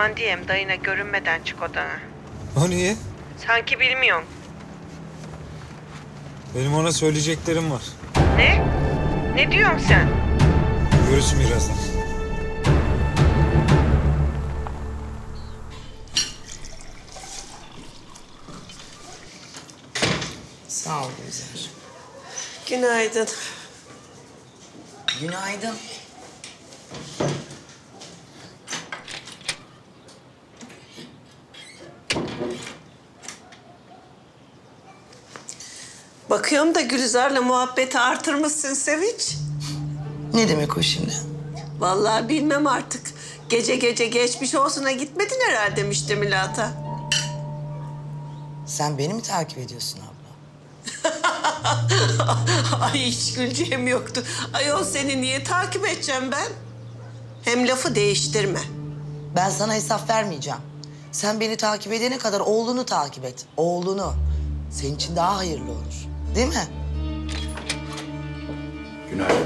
Aman diyeyim dayına görünmeden çık odana. O niye? Sanki bilmiyorum. Benim ona söyleyeceklerim var. Ne? Ne diyorsun sen? Görürsün birazdan. Sağ ol Gülizar. Günaydın. Günaydın. Bakıyorum da Gülizar'la muhabbeti artırmışsın Sevinç. Ne demek o şimdi? Vallahi bilmem artık. Gece gece geçmiş olsuna gitmedin herhalde müştemilata. Sen beni mi takip ediyorsun abla? Ay hiç güleceğim yoktu. Ayol seni niye takip edeceğim ben? Hem lafı değiştirme. Ben sana hesap vermeyeceğim. Sen beni takip edene kadar oğlunu takip et. Oğlunu. Senin için daha hayırlı olur. Değil mi? Günaydın.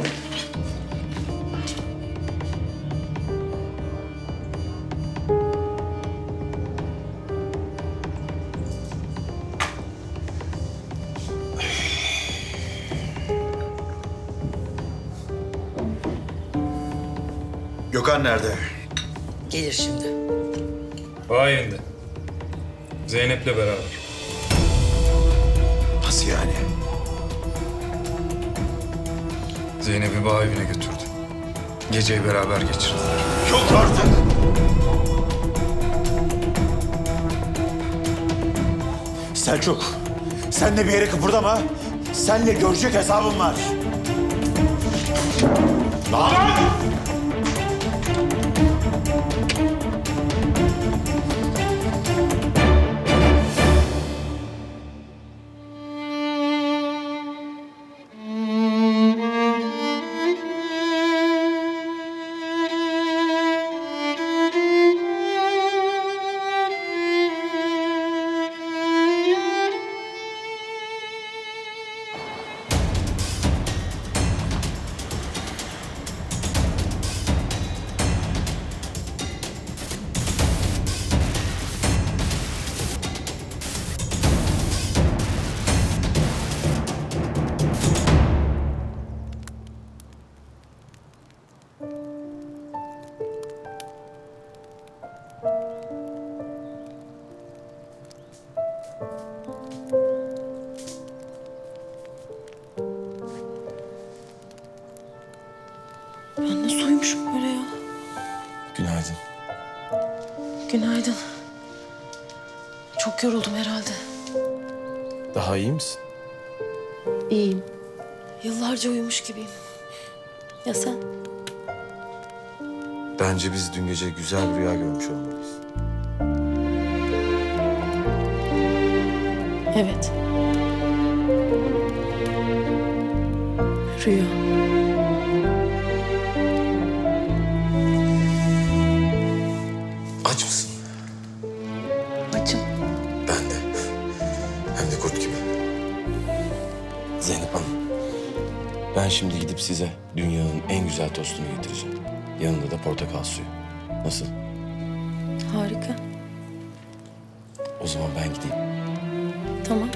Gökhan nerede? Gelir şimdi. Bayinde. Zeynep'le beraber. Nasıl yani? Zeynep'i bağ evine götürdü. Geceyi beraber geçirdiler. Yok artık. Selçuk, sen de bir yere kıpırdama. Senle görecek hesabım var. Ne Bence biz dün gece güzel bir rüya görmüş olmalıyız. Evet. Rüya. Aç mısın? Açım. Ben de. Hem de kurt gibi. Zeynep Hanım. Ben şimdi gidip size dünyanın en güzel tostunu getireceğim. Yanında da portakal suyu. Nasıl? Harika. O zaman ben gideyim. Tamam.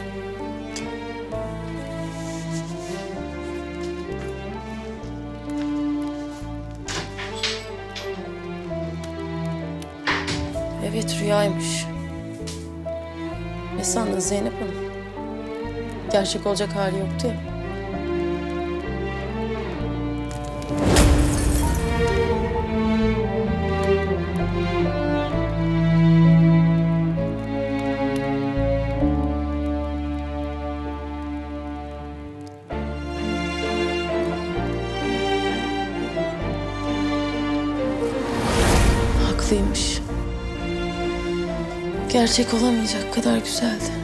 Evet rüyaymış. Ne sandın Zeynep Hanım? Gerçek olacak hali yoktu ya. Haklıymış. Gerçek olamayacak kadar güzeldi.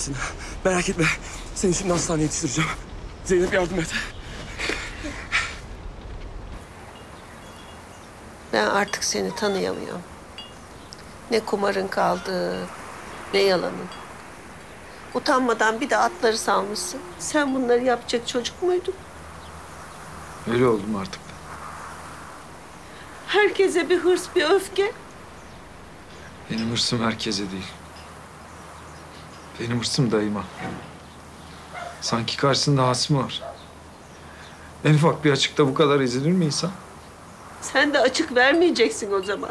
İyisin. Merak etme. Seni şimdi hastaneye yetiştireceğim. Zeynep yardım et. Ben artık seni tanıyamıyorum. Ne kumarın kaldı, ne yalanın. Utanmadan bir de atları salmışsın. Sen bunları yapacak çocuk muydun? Öyle oldum artık. Herkese bir hırs, bir öfke. Benim hırsım herkese değil. Benim hırsım dayıma. Sanki karşısında hasmı var. En ufak bir açıkta bu kadar ezilir mi insan? Sen de açık vermeyeceksin o zaman.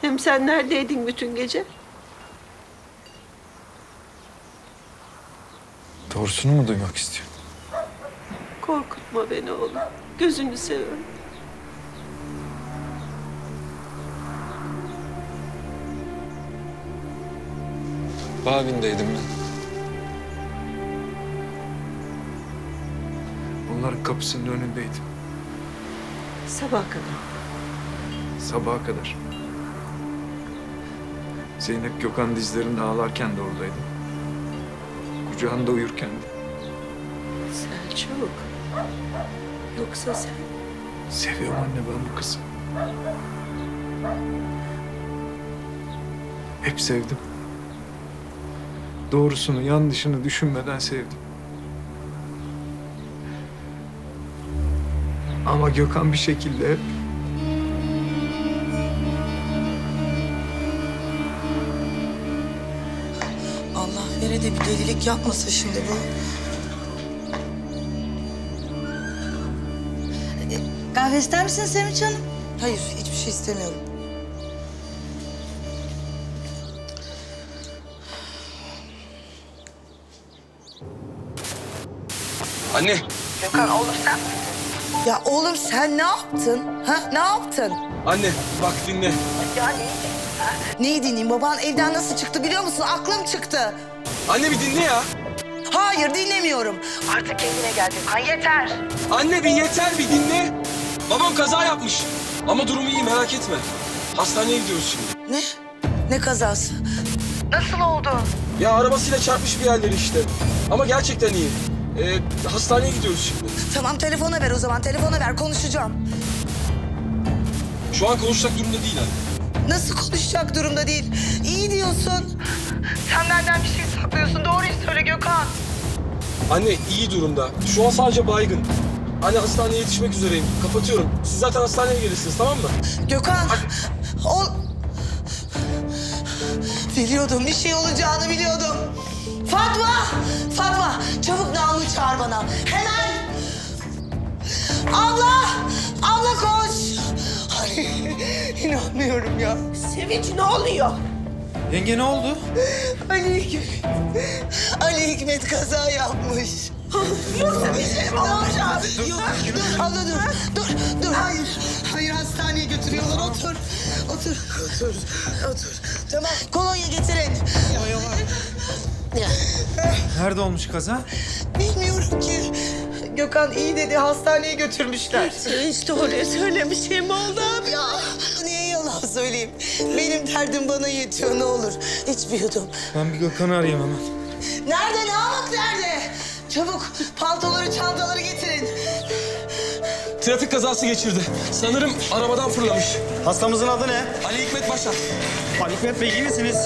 Hem sen neredeydin bütün gece? Doğrusunu mu duymak istiyorsun? Korkutma beni oğlum. Gözünü seviyorum. Bağvindeydim ben. Onların kapısının önündeydim. Sabah kadar. Sabaha kadar. Zeynep Gökhan dizlerinde ağlarken de oradaydım. Kucağında uyurken de. Selçuk. Yoksa sen... Seviyorum anne ben bu kızı. Hep sevdim. Doğrusunu, yanlışını düşünmeden sevdim. Ama Gökhan bir şekilde Allah vere de bir delilik yapmasa şimdi bu. Kahve ister misin Sevinç Hanım? Hayır, hiçbir şey istemiyorum. Anne. Ya oğlum sen ne yaptın? Ha? Ne yaptın? Anne bak dinle. Neyi dinleyeyim? Baban evden nasıl çıktı biliyor musun? Aklım çıktı. Anne bir dinle ya. Hayır dinlemiyorum. Artık kendine geldin. Ha yeter. Anne bir yeter bir dinle. Babam kaza yapmış. Ama durumu iyi merak etme. Hastaneye gidiyoruz şimdi. Ne? Ne kazası? Nasıl oldu? Ya arabasıyla çarpmış bir yerleri işte. Ama gerçekten iyi. Ee, hastaneye gidiyoruz şimdi. Tamam telefona ver o zaman. Telefona ver konuşacağım. Şu an konuşacak durumda değil anne. Nasıl konuşacak durumda değil? İyi diyorsun. Sen benden bir şey saklıyorsun. Doğruyu söyle Gökhan. Anne iyi durumda. Şu an sadece baygın. Anne hastaneye yetişmek üzereyim. Kapatıyorum. Siz zaten hastaneye gelirsiniz tamam mı? Gökhan. Ol... Biliyordum. Bir şey olacağını biliyordum. Fatma! Fatma! Çabuk Namı çağır bana. Hemen! Abla! Abla koş! Ay, inanmıyorum ya. Sevinç ne oluyor? Yenge ne oldu? Ali Hikmet. Ali Hikmet kaza yapmış. Yoksa bir şey mi olmuş abi? Yok, dur abla dur. Dur, dur. Hayır, hayır hastaneye götürüyorlar. Otur, otur, otur, otur. Tamam, kolonya getirin. Nerede olmuş kaza? Bilmiyorum ki. Gökhan iyi dedi, hastaneye götürmüşler. Sevinç doğruyu söyle bir şey mi oldu abi? Ya niye yalan söyleyeyim? Benim derdim bana yetiyor ne olur. İç bir yudum. Ben bir Gökhan'ı arayayım hemen. Nerede Namık nerede? Çabuk paltoları çantaları getirin. Trafik kazası geçirdi. Sanırım arabadan fırlamış. Hastamızın adı ne? Ali Hikmet Başar. Ali Hikmet Bey iyi misiniz?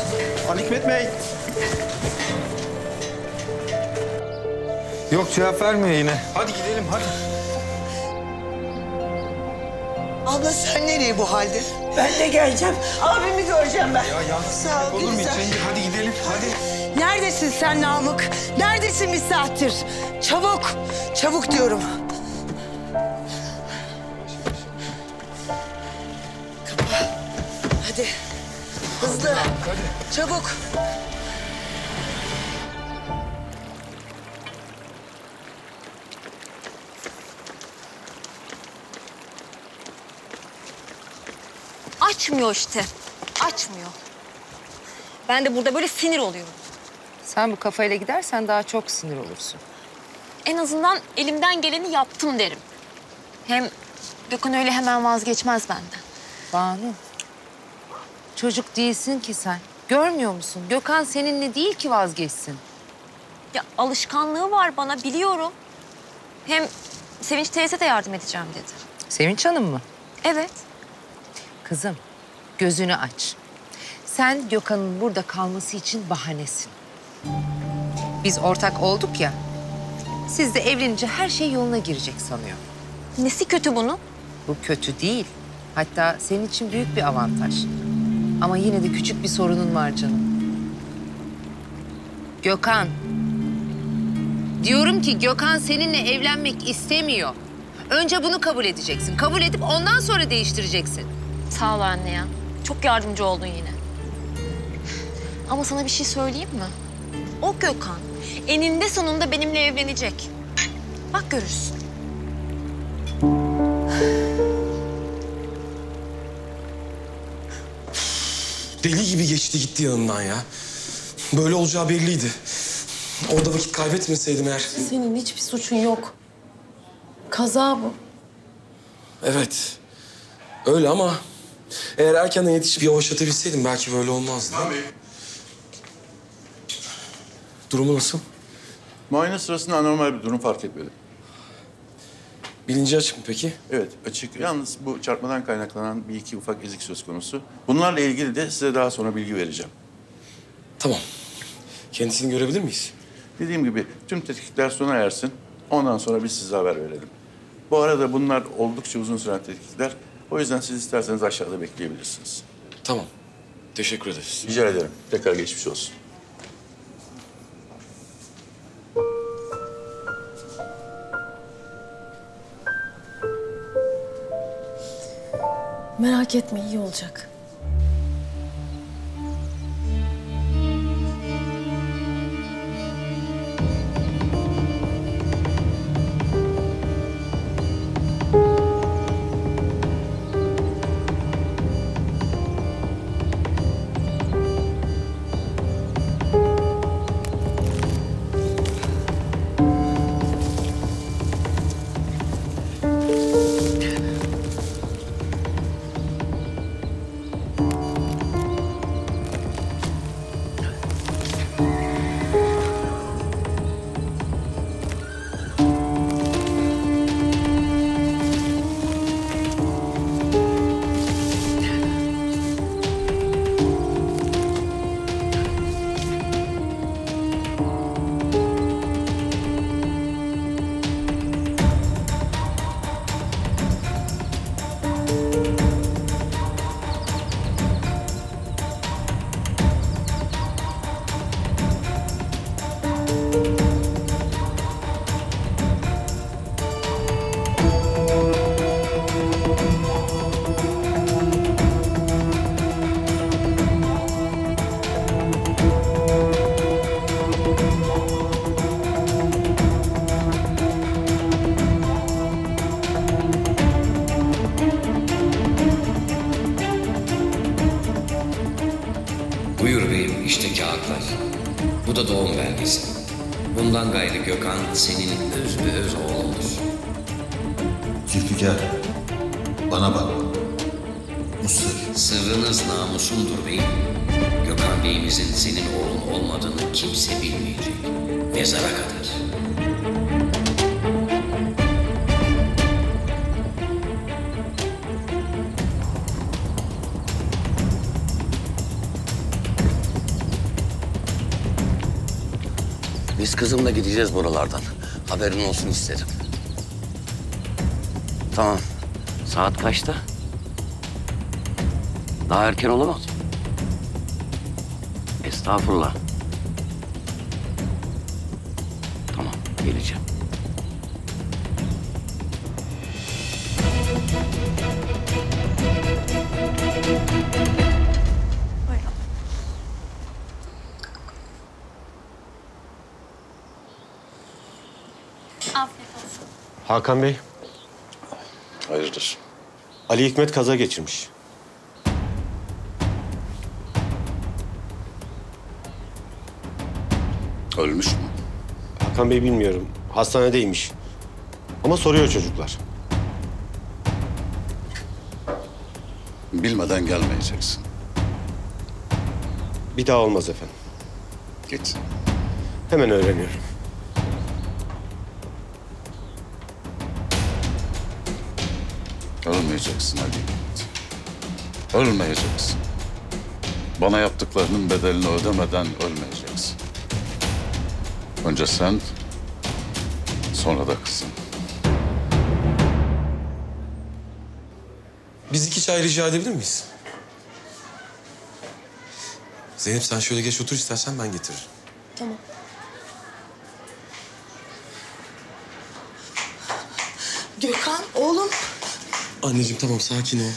Ali Hikmet Bey. Yok cevap vermiyor yine. Hadi gidelim hadi. Abla sen nereye bu halde? Ben de geleceğim. Abimi göreceğim ben. Ya yalnız Sağ ol, olur mu hiç güzel. yenge? Hadi gidelim hadi. Neredesin sen Namık? Neredesin bir saattir? Çabuk, çabuk diyorum. Hadi. Hızlı. Çabuk. Açmıyor işte. Açmıyor. Ben de burada böyle sinir oluyorum. Sen bu kafayla gidersen daha çok sinir olursun. En azından elimden geleni yaptım derim. Hem Gökhan öyle hemen vazgeçmez benden. Banu. Çocuk değilsin ki sen. Görmüyor musun? Gökhan seninle değil ki vazgeçsin. Ya alışkanlığı var bana biliyorum. Hem Sevinç teyze de yardım edeceğim dedi. Sevinç Hanım mı? Evet. Kızım, gözünü aç. Sen Gökhan'ın burada kalması için bahanesin. Biz ortak olduk ya. Siz de evlenince her şey yoluna girecek sanıyor. Nesi kötü bunun? Bu kötü değil. Hatta senin için büyük bir avantaj. Ama yine de küçük bir sorunun var canım. Gökhan. Diyorum ki Gökhan seninle evlenmek istemiyor. Önce bunu kabul edeceksin. Kabul edip ondan sonra değiştireceksin. Sağ ol anne ya. Çok yardımcı oldun yine. Ama sana bir şey söyleyeyim mi? O Gökhan eninde sonunda benimle evlenecek. Bak görürsün. Deli gibi geçti gitti yanından ya. Böyle olacağı belliydi. Orada vakit kaybetmeseydim eğer. Senin hiçbir suçun yok. Kaza bu. Evet. Öyle ama eğer erkenden yetişip yavaşlatabilseydim belki böyle olmazdı. Durumu nasıl? Muayene sırasında anormal bir durum fark etmedim. Bilinci açık mı peki? Evet, açık. Yalnız bu çarpmadan kaynaklanan bir iki ufak ezik söz konusu. Bunlarla ilgili de size daha sonra bilgi vereceğim. Tamam. Kendisini görebilir miyiz? Dediğim gibi tüm tetkikler sona ersin. Ondan sonra biz size haber verelim. Bu arada bunlar oldukça uzun süren tetkikler. O yüzden siz isterseniz aşağıda bekleyebilirsiniz. Tamam. Teşekkür ederiz. Rica ederim. Tekrar geçmiş olsun. Merak etme iyi olacak. Beyimizin senin oğlun olmadığını kimse bilmeyecek. Mezara kadar. Biz kızımla gideceğiz buralardan. Haberin olsun isterim. Tamam. Saat kaçta? Daha erken olamaz. Estağfurullah. Tamam, geleceğim. Afiyet olsun. Hakan Bey, Hayırdır? Ali Hikmet kaza geçirmiş. Ölmüş mü? Hakan Bey bilmiyorum. Hastanedeymiş. Ama soruyor çocuklar. Bilmeden gelmeyeceksin. Bir daha olmaz efendim. Git. Hemen öğreniyorum. Ölmeyeceksin Ali. Ölmeyeceksin. Bana yaptıklarının bedelini ödemeden ölmeyeceksin. Önce sen, sonra da kızın. Biz iki çay rica edebilir miyiz? Zeynep sen şöyle geç otur istersen ben getiririm. Tamam. Gökhan oğlum. Anneciğim tamam sakin ol.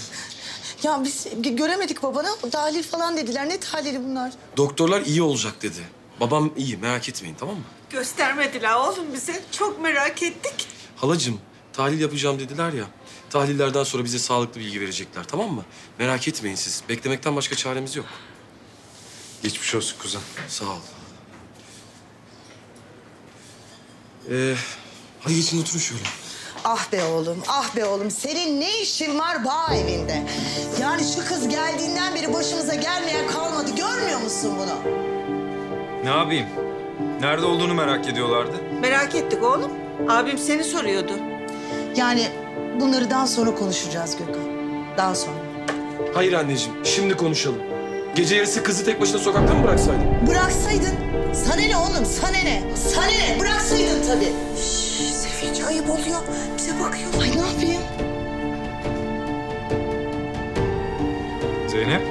Ya biz göremedik babanı. Tahlil falan dediler. Ne tahlili bunlar? Doktorlar iyi olacak dedi. Babam iyi merak etmeyin tamam mı? Göstermediler oğlum bize. Çok merak ettik. Halacığım tahlil yapacağım dediler ya. Tahlillerden sonra bize sağlıklı bilgi verecekler tamam mı? Merak etmeyin siz. Beklemekten başka çaremiz yok. Geçmiş olsun kuzen. Sağ ol. Ee, hadi geçin oturun şöyle. Ah be oğlum, ah be oğlum. Senin ne işin var bağ evinde? Yani şu kız geldiğinden beri başımıza gelmeyen kalmadı. Görmüyor musun bunu? Ne yapayım? Nerede olduğunu merak ediyorlardı. Merak ettik oğlum. Abim seni soruyordu. Yani bunları daha sonra konuşacağız Gökhan. Daha sonra. Hayır anneciğim şimdi konuşalım. Gece yarısı kızı tek başına sokakta mı bıraksaydın? Bıraksaydın. Sana ne oğlum, sana ne? Sana ne? Bıraksaydın tabii. Şşş, Sevinç ayıp oluyor. Bize bakıyor. Ay ne yapayım? Zeynep.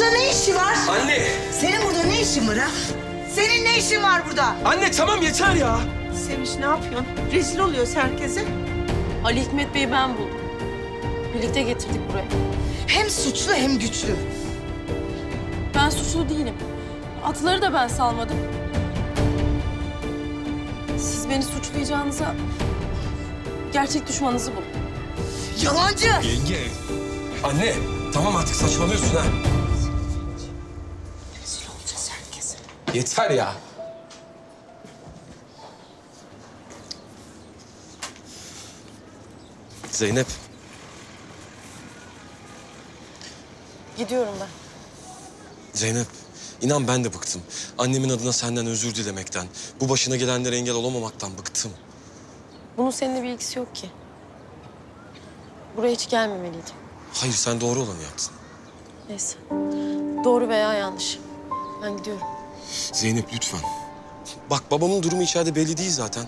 Burada ne işi var? Anne! Senin burada ne işin var ha? Senin ne işin var burada? Anne tamam yeter ya. Sevinç ne yapıyorsun? Rezil oluyoruz herkese. Ali Hikmet Bey'i ben buldum. Birlikte getirdik buraya. Hem suçlu hem güçlü. Ben suçlu değilim. Atları da ben salmadım. Siz beni suçlayacağınıza gerçek düşmanınızı bulun. Yalancı! Yenge. Anne tamam artık saçmalıyorsun ha. Yeter ya. Zeynep. Gidiyorum ben. Zeynep. inan ben de bıktım. Annemin adına senden özür dilemekten, bu başına gelenlere engel olamamaktan bıktım. Bunun seninle bir ilgisi yok ki. Buraya hiç gelmemeliydim. Hayır sen doğru olanı yaptın. Neyse. Doğru veya yanlış. Ben gidiyorum. Zeynep lütfen. Bak babamın durumu içeride belli değil zaten.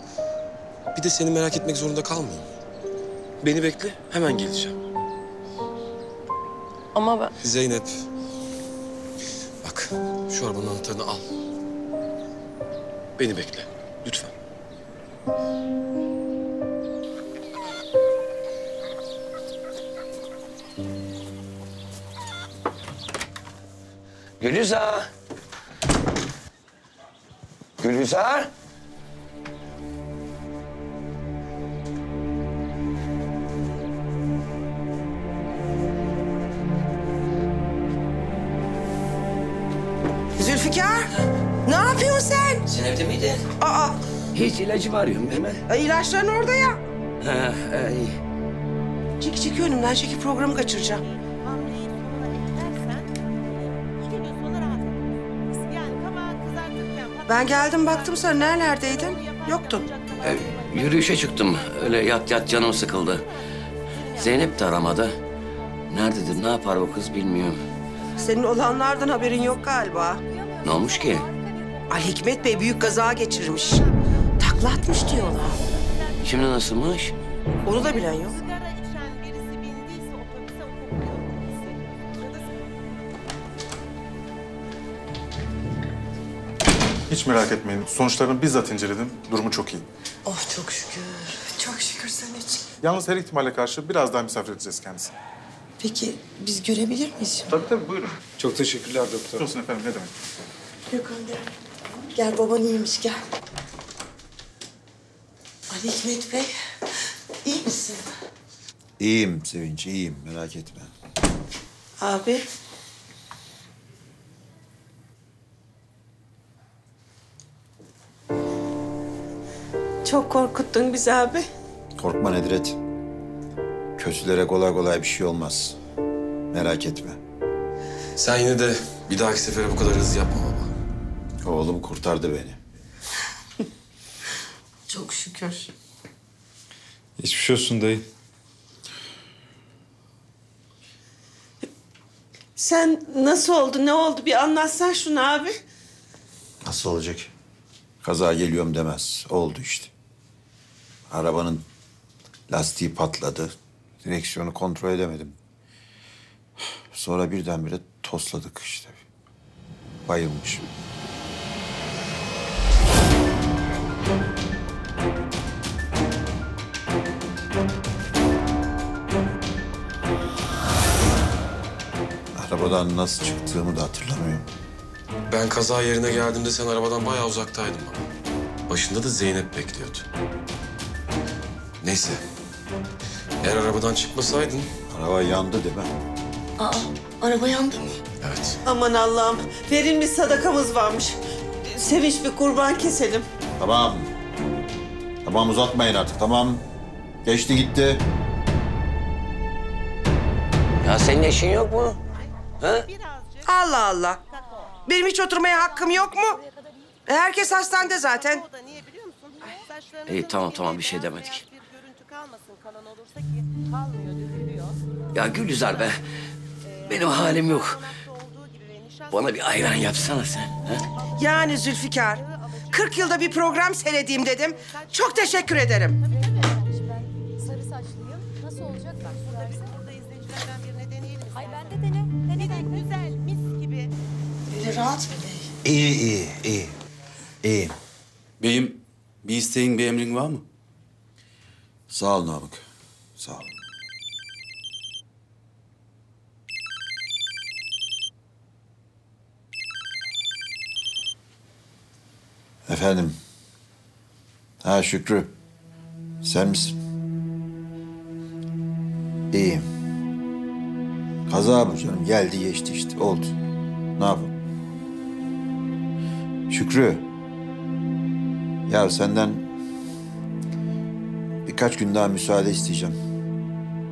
Bir de seni merak etmek zorunda kalmayayım. Beni bekle, hemen geleceğim. Ama ben... Zeynep. Bak, şu arabanın anahtarını al. Beni bekle, lütfen. Gülizar. Gülizar. Zülfikar, ne yapıyorsun sen? Sen evde miydin? Aa, Hiç ilacımı arıyorum değil mi? ay, ilaçların orada ya. Ha, iyi. Çek çek önümden çekip programı kaçıracağım. Ben geldim baktım sen nerelerdeydin? Yoktun. E, yürüyüşe çıktım. Öyle yat yat canım sıkıldı. Zeynep de aramadı. Nerededir, ne yapar o kız bilmiyorum. Senin olanlardan haberin yok galiba. Ne olmuş ki? Ali Hikmet Bey büyük kaza geçirmiş. Takla atmış diyorlar. Şimdi nasılmış? Onu da bilen yok. Hiç merak etmeyin. Sonuçlarını bizzat inceledim. Durumu çok iyi. Oh çok şükür. Çok şükür sen için. Yalnız her ihtimale karşı biraz daha misafir edeceğiz kendisini. Peki biz görebilir miyiz? Tabii tabii buyurun. Çok teşekkürler doktor. Olsun efendim ne demek. Gökhan gel. Gel baban iyiymiş gel. Ali Hikmet Bey iyi misin? İyiyim Sevinç, iyiyim. Merak etme. Abi. Korkuttun bizi abi. Korkma Nedret. Kötülere kolay kolay bir şey olmaz. Merak etme. Sen yine de bir dahaki sefere bu kadar hızlı yapma baba. Oğlum kurtardı beni. Çok şükür. Geçmiş olsun dayı. Sen nasıl oldu, ne oldu? Bir anlatsan şunu abi. Nasıl olacak? Kaza geliyorum demez. Oldu işte. Arabanın lastiği patladı. Direksiyonu kontrol edemedim. Sonra birdenbire tosladık işte. Bayılmışım. Arabadan nasıl çıktığımı da hatırlamıyorum. Ben kaza yerine geldiğimde sen arabadan bayağı uzaktaydın. Başında da Zeynep bekliyordu. Neyse. Eğer arabadan çıkmasaydın... Araba yandı değil mi? Aa, araba yandı mı? Evet. Aman Allah'ım, verilmiş sadakamız varmış. Sevinç bir kurban keselim. Tamam. Tamam uzatmayın artık tamam. Geçti gitti. Ya senin eşin yok mu? Ha? Allah Allah. Benim hiç oturmaya hakkım yok mu? Herkes hastanede zaten. İyi tamam tamam bir şey demedik. Ya Gülizar be. Benim halim yok. Bana bir ayran yapsana sen. Ha? Yani Zülfikar, 40 yılda bir program seyredeyim dedim. Çok teşekkür ederim. Sarı saçlıyım. Nasıl olacak bak? Burada izleyicilerden birine deneyelim. Ay ben de dene. Dene dene. Güzel, mis gibi. Böyle rahat mı bey? İyi, iyi, iyi. İyi. Beyim bir isteğin bir emrin var mı? Sağ ol Namık. Sağ ol. Efendim. Ha Şükrü. Sen misin? İyiyim. Kaza bu canım. Geldi geçti işte. Oldu. Ne yapalım? Şükrü. Ya senden birkaç gün daha müsaade isteyeceğim.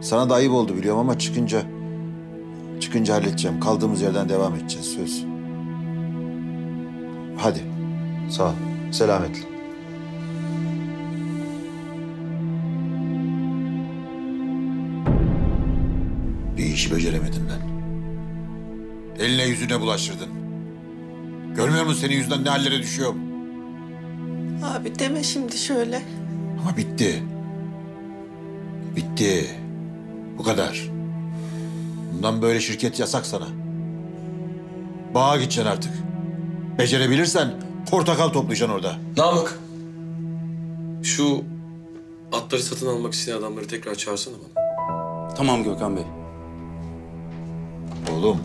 Sana da ayıp oldu biliyorum ama çıkınca çıkınca halledeceğim. Kaldığımız yerden devam edeceğiz söz. Hadi. Sağ ol. Selametle. Bir işi beceremedin lan. Eline yüzüne bulaştırdın. Görmüyor musun senin yüzünden ne hallere düşüyorum? Abi deme şimdi şöyle. Ama bitti. Bitti. Bu kadar. Bundan böyle şirket yasak sana. Bağa gideceksin artık. Becerebilirsen portakal toplayacaksın orada. Namık. Şu atları satın almak isteyen adamları tekrar çağırsana bana. Tamam Gökhan Bey. Oğlum.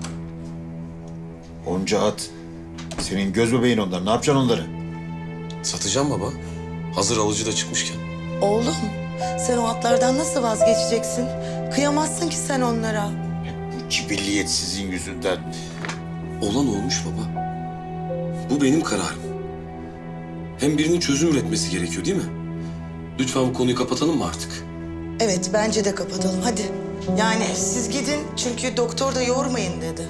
Onca at. Senin göz bebeğin onlar. Ne yapacaksın onları? Satacağım baba. Hazır alıcı da çıkmışken. Oğlum sen o atlardan nasıl vazgeçeceksin? Kıyamazsın ki sen onlara. Bu cibilliyet sizin yüzünden. Olan olmuş baba. Bu benim kararım. Hem birinin çözüm üretmesi gerekiyor değil mi? Lütfen bu konuyu kapatalım mı artık? Evet bence de kapatalım hadi. Yani siz gidin çünkü doktor da yormayın dedi.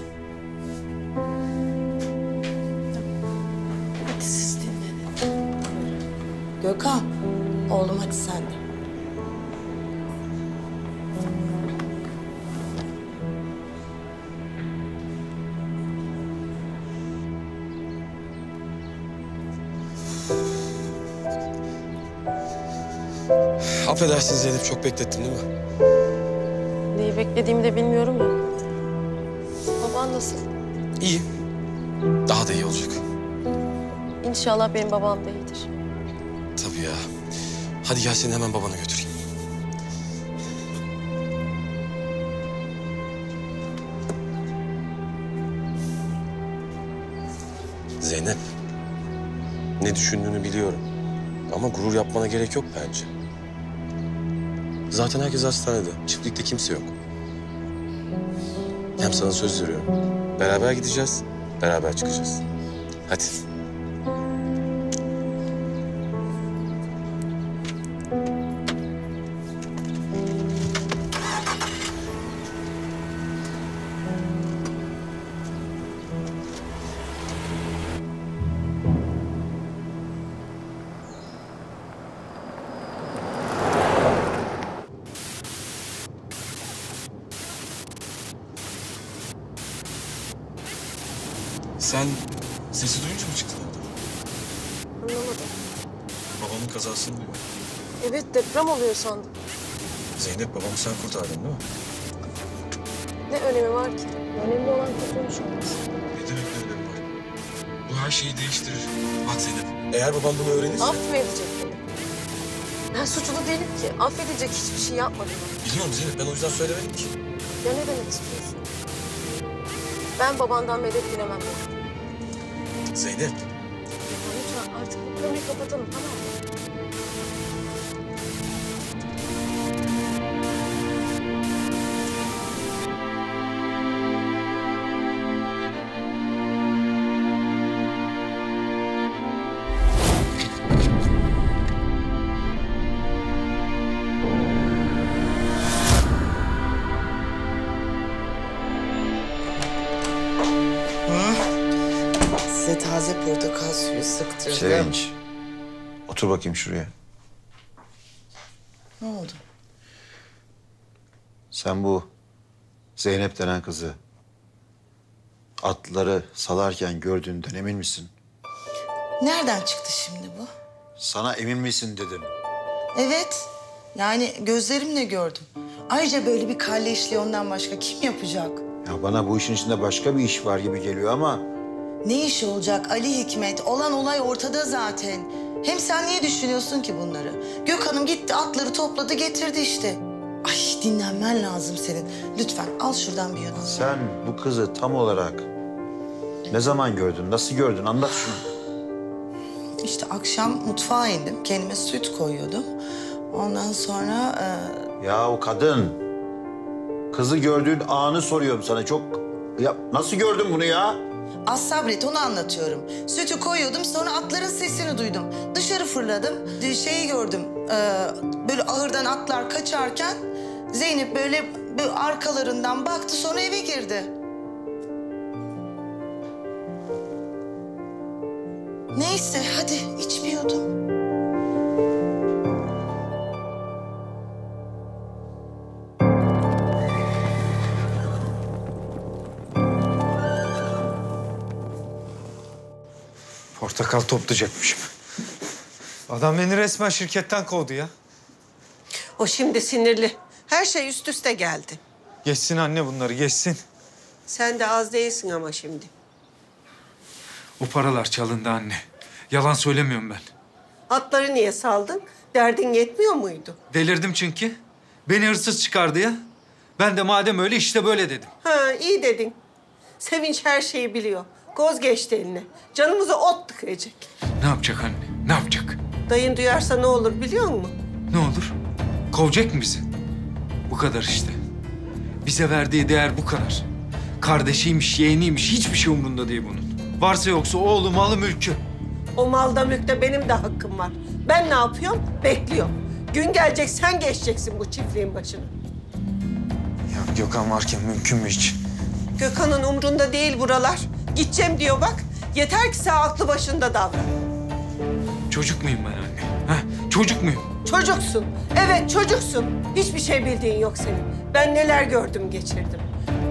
Affedersin Zeynep çok beklettim değil mi? Neyi beklediğimi de bilmiyorum ya. Baban nasıl? İyi. Daha da iyi olacak. İnşallah benim babam da iyidir. Tabii ya. Hadi gel seni hemen babana götüreyim. Zeynep. Ne düşündüğünü biliyorum. Ama gurur yapmana gerek yok bence. Zaten herkes hastanede. Çiftlikte kimse yok. Hem sana söz veriyorum. Beraber gideceğiz, beraber çıkacağız. Hadi. Sen kurtardın değil mi? Ne önemi var ki? Önemli olan kurtulmuş olması. Ne demek ne önemi var? Bu her şeyi değiştirir. Bak Zeynep, eğer babam bunu öğrenirse... Affedecek beni. Ben suçlu değilim ki. Affedecek hiçbir şey yapmadım. Biliyorum Zeynep, ben o yüzden söylemedim ki. Ya ne demek istiyorsun? Ben babandan medet dilemem. Zeynep, Lütfen artık bu konuyu kapatalım tamam mı? Otur bakayım şuraya. Ne oldu? Sen bu Zeynep denen kızı atları salarken gördüğünden emin misin? Nereden çıktı şimdi bu? Sana emin misin dedim. Evet. Yani gözlerimle gördüm. Ayrıca böyle bir kalleşliği ondan başka kim yapacak? Ya bana bu işin içinde başka bir iş var gibi geliyor ama... Ne işi olacak Ali Hikmet? Olan olay ortada zaten. Hem sen niye düşünüyorsun ki bunları? Gökhan'ım gitti atları topladı getirdi işte. Ay dinlenmen lazım senin. Lütfen al şuradan bir yudum. Sen bu kızı tam olarak ne zaman gördün, nasıl gördün? Anlat şunu. İşte akşam mutfağa indim. Kendime süt koyuyordum. Ondan sonra... e, Ya o kadın. Kızı gördüğün anı soruyorum sana. Çok... Ya nasıl gördün bunu ya? Az sabret onu anlatıyorum. Sütü koyuyordum sonra atların sesini duydum. Dışarı fırladım. Şeyi gördüm. e, böyle ahırdan atlar kaçarken Zeynep böyle, böyle arkalarından baktı sonra eve girdi. Neyse hadi iç Portakal toplayacakmışım. Adam beni resmen şirketten kovdu ya. O şimdi sinirli. Her şey üst üste geldi. Geçsin anne bunları, geçsin. Sen de az değilsin ama şimdi. O paralar çalındı anne. Yalan söylemiyorum ben. Atları niye saldın? Derdin yetmiyor muydu? Delirdim çünkü. Beni hırsız çıkardı ya. Ben de madem öyle işte böyle dedim. Ha iyi dedin. Sevinç her şeyi biliyor. Koz geçti eline. Canımıza ot tıkayacak. Ne yapacak anne? Ne yapacak? Dayın duyarsa ne olur biliyor musun? Ne olur? Kovacak mı bizi? Bu kadar işte. Bize verdiği değer bu kadar. Kardeşiymiş, yeğeniymiş hiçbir şey umurunda değil bunun. Varsa yoksa oğlu, malı, mülkü. O malda mülkte benim de hakkım var. Ben ne yapıyorum? Bekliyorum. Gün gelecek sen geçeceksin bu çiftliğin başına. Ya Gökhan varken mümkün mü hiç? Gökhan'ın umrunda değil buralar. Gideceğim diyor bak. Yeter ki sen aklı başında davran. Çocuk muyum ben anne? Ha? Çocuk muyum? Çocuksun. Evet çocuksun. Hiçbir şey bildiğin yok senin. Ben neler gördüm geçirdim.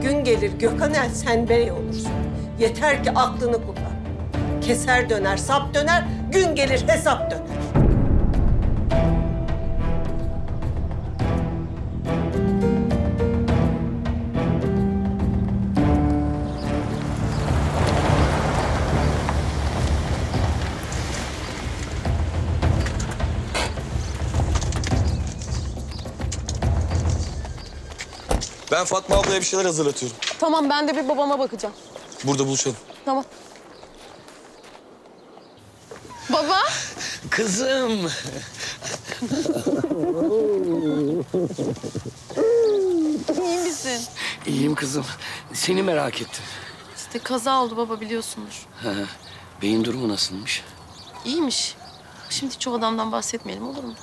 Gün gelir Gökhan el sen bey olursun. Yeter ki aklını kullan. Keser döner, sap döner, gün gelir hesap döner. Ben Fatma ablaya bir şeyler hazırlatıyorum. Tamam ben de bir babama bakacağım. Burada buluşalım. Tamam. Baba. Kızım. İyi misin? İyiyim kızım. Seni merak ettim. İşte kaza oldu baba biliyorsundur. Ha, beyin durumu nasılmış? İyiymiş. Şimdi o adamdan bahsetmeyelim olur mu?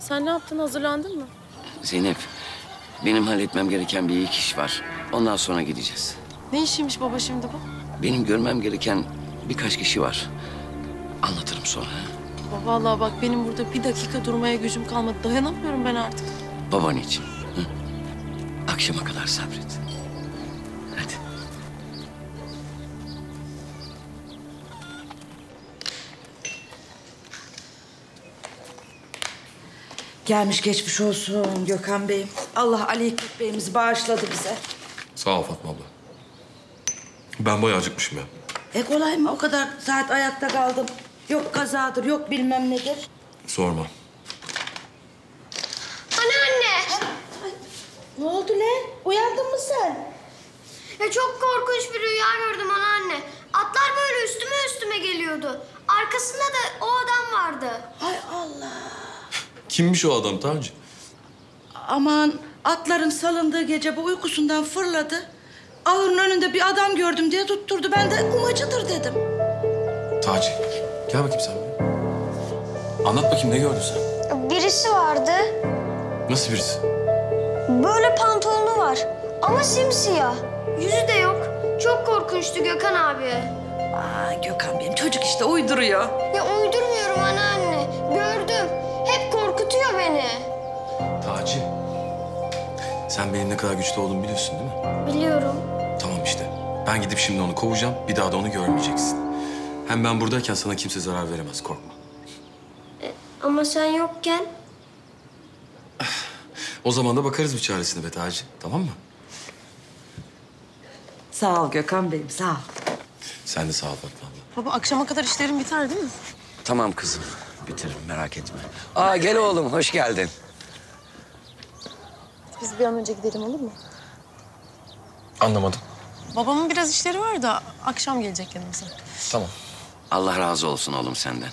Sen ne yaptın? Hazırlandın mı? Zeynep, benim halletmem gereken bir iki iş var. Ondan sonra gideceğiz. Ne işiymiş baba şimdi bu? Benim görmem gereken birkaç kişi var. Anlatırım sonra. Baba vallahi bak benim burada bir dakika durmaya gücüm kalmadı. Dayanamıyorum ben artık. Baban için. Hı? Akşama kadar sabret. Gelmiş geçmiş olsun Gökhan Bey'im. Allah Ali Hikmet Bey'imizi bağışladı bize. Sağ ol Fatma abla. Ben bayağı acıkmışım ya. E kolay mı? O kadar saat ayakta kaldım. Yok kazadır, yok bilmem nedir. Sorma. Anneanne. Ne oldu lan? Uyandın mı sen? Ya çok korkunç bir rüya gördüm anneanne. Atlar böyle üstüme üstüme geliyordu. Arkasında da o adam vardı. Hay Allah. Kimmiş o adam Tanrıcı? Aman atların salındığı gece bu uykusundan fırladı. Ahırın önünde bir adam gördüm diye tutturdu. Ben de umacıdır dedim. Taci. Gel bakayım sen buraya. Anlat bakayım ne gördün sen? Birisi vardı. Nasıl birisi? Böyle pantolonu var. Ama simsiyah. Yüzü de yok. Çok korkunçtu Gökhan abi. Aa Gökhan benim çocuk işte uyduruyor. Ya uydurmuyorum anneanne. Gördüm. Beni. Taci. Sen benim ne kadar güçlü olduğumu biliyorsun değil mi? Biliyorum. Tamam işte. Ben gidip şimdi onu kovacağım. Bir daha da onu görmeyeceksin. Hem ben buradayken sana kimse zarar veremez korkma. Ama sen yokken O zaman da bakarız bir çaresine be Taci. Tamam mı? Sağ ol Gökhan Bey'im sağ ol. Sen de sağ ol Fatma abla. Baba akşama kadar işlerin biter değil mi? Tamam kızım. Bitiririm merak etme. Aa gel oğlum hoş geldin. Biz bir an önce gidelim olur mu? Anlamadım. Babamın biraz işleri var da akşam gelecek yanımıza. Tamam. Allah razı olsun oğlum senden.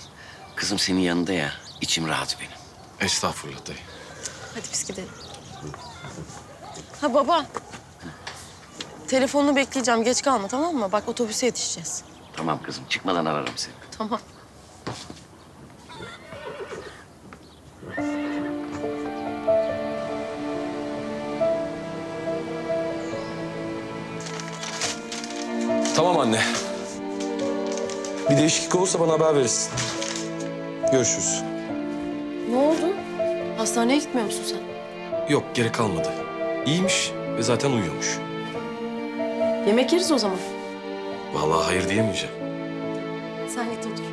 Kızım senin yanında ya. içim rahat benim. Estağfurullah dayı. Hadi biz gidelim. Ha baba. Telefonunu bekleyeceğim. Geç kalma tamam mı? Bak otobüse yetişeceğiz. Tamam kızım çıkmadan ararım seni. Tamam. Tamam Bir değişiklik olursa bana haber verirsin. Görüşürüz. Ne oldu? Hastaneye gitmiyor musun sen? Yok gerek kalmadı. İyiymiş ve zaten uyuyormuş. Yemek yeriz o zaman. Vallahi hayır diyemeyeceğim. Sen git otur.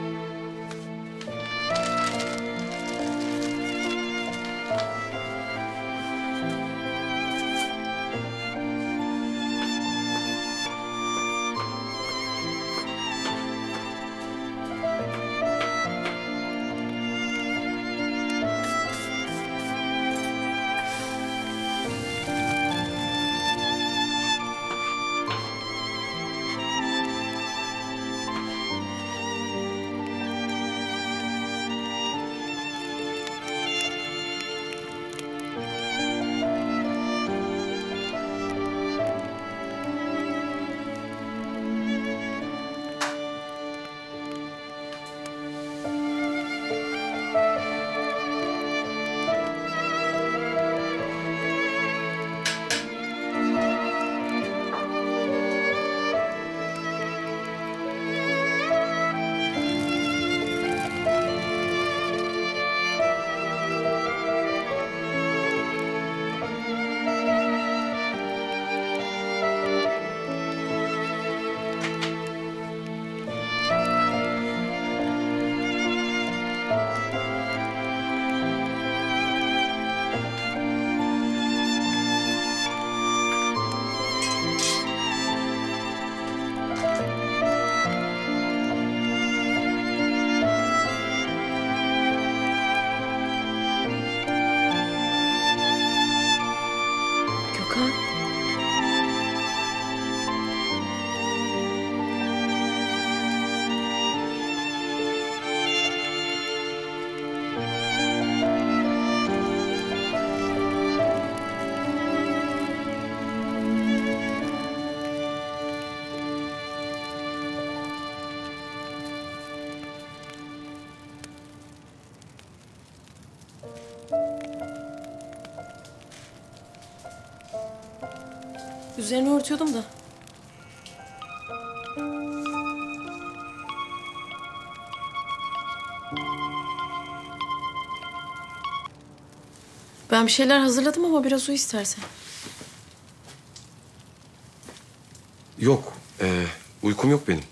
Üzerini örtüyordum da. Ben bir şeyler hazırladım ama biraz uyu istersen. Yok. ee, uykum yok benim.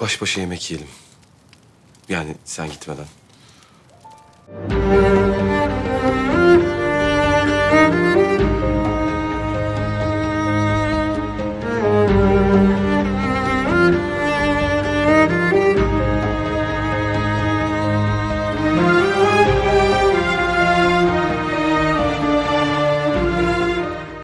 Baş başa yemek yiyelim. Yani sen gitmeden.